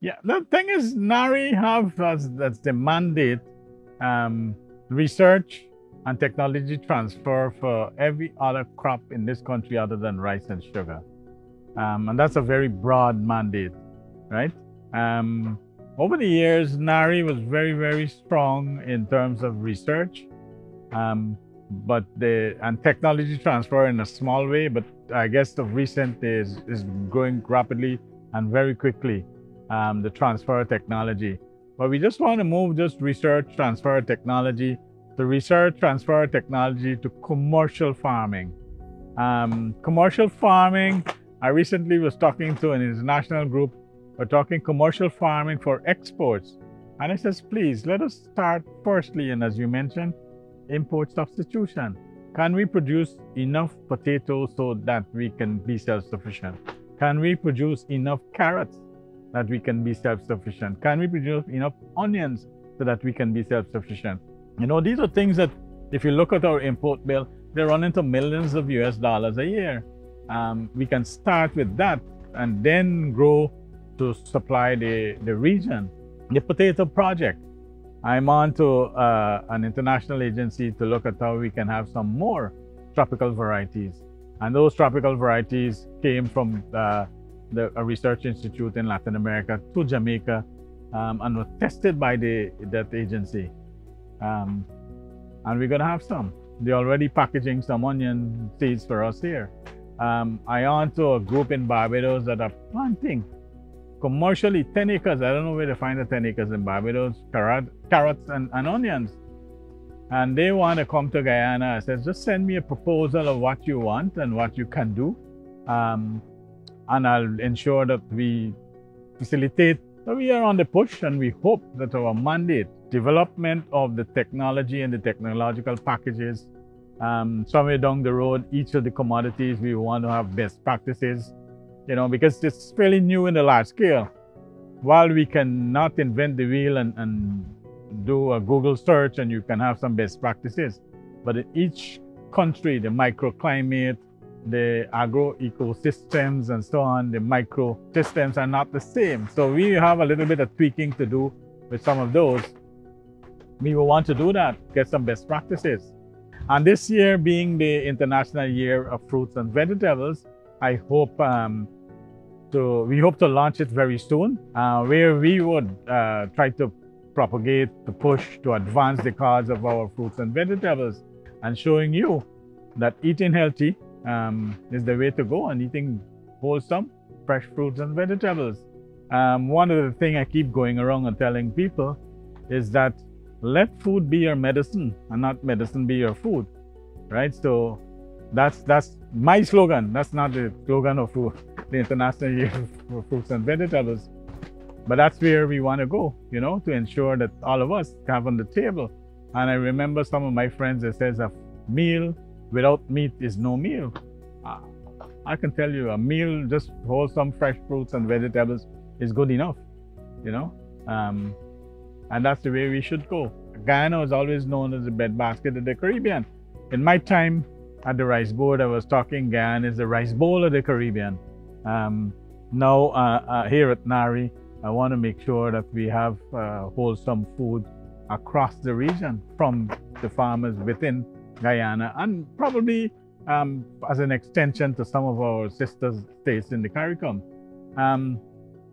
Yeah, the thing is, NARI have as that's the mandate um, research and technology transfer for every other crop in this country other than rice and sugar. Um, and that's a very broad mandate, right? Um, over the years, NARI was very, very strong in terms of research, um, but the and technology transfer in a small way. But I guess the recent is is growing rapidly and very quickly. Um, the transfer technology, but we just want to move just research transfer technology, the research transfer technology to commercial farming. Um, commercial farming. I recently was talking to an international group we're talking commercial farming for exports. And it says, please let us start firstly, and as you mentioned, import substitution. Can we produce enough potatoes so that we can be self-sufficient? Can we produce enough carrots that we can be self-sufficient? Can we produce enough onions so that we can be self-sufficient? You know, these are things that if you look at our import bill, they run into millions of US dollars a year. Um, we can start with that and then grow to supply the, the region. The potato project. I'm on to uh, an international agency to look at how we can have some more tropical varieties. And those tropical varieties came from uh, the, a research institute in Latin America to Jamaica um, and were tested by the, that agency. Um, and we're going to have some. They're already packaging some onion seeds for us here. Um, I on to a group in Barbados that are planting commercially 10 acres. I don't know where to find the 10 acres in Barbados, carrot, carrots and, and onions. And they want to come to Guyana. I said, just send me a proposal of what you want and what you can do. Um, and I'll ensure that we facilitate. We are on the push and we hope that our mandate, development of the technology and the technological packages, um, somewhere down the road, each of the commodities, we want to have best practices you know, because it's fairly new in the large scale. While we cannot invent the wheel and, and do a Google search and you can have some best practices, but in each country, the microclimate, the agro ecosystems and so on, the micro systems are not the same. So we have a little bit of tweaking to do with some of those. We will want to do that, get some best practices. And this year being the International Year of Fruits and Vegetables, I hope um, so we hope to launch it very soon, uh, where we would uh, try to propagate, to push, to advance the cause of our fruits and vegetables, and showing you that eating healthy um, is the way to go, and eating wholesome, fresh fruits and vegetables. Um, one of the things I keep going around and telling people is that let food be your medicine, and not medicine be your food, right? So that's that's my slogan. That's not the slogan of the International Year for Fruits and Vegetables. But that's where we want to go, you know, to ensure that all of us have on the table. And I remember some of my friends that says a meal without meat is no meal. Uh, I can tell you a meal, just wholesome fresh fruits and vegetables is good enough, you know. Um, and that's the way we should go. Guyana was always known as the breadbasket of the Caribbean. In my time at the rice board, I was talking Guyana is the rice bowl of the Caribbean. Um, now, uh, uh, here at NARI, I want to make sure that we have uh, wholesome food across the region from the farmers within Guyana and probably um, as an extension to some of our sister states in the CARICOM. Um,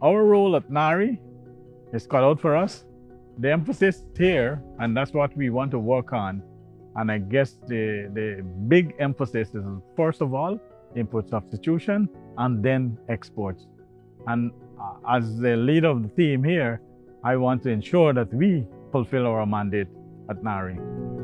our role at NARI is cut out for us. The emphasis here, and that's what we want to work on. And I guess the, the big emphasis is, first of all, input substitution, and then exports. And uh, as the leader of the team here, I want to ensure that we fulfill our mandate at NARI.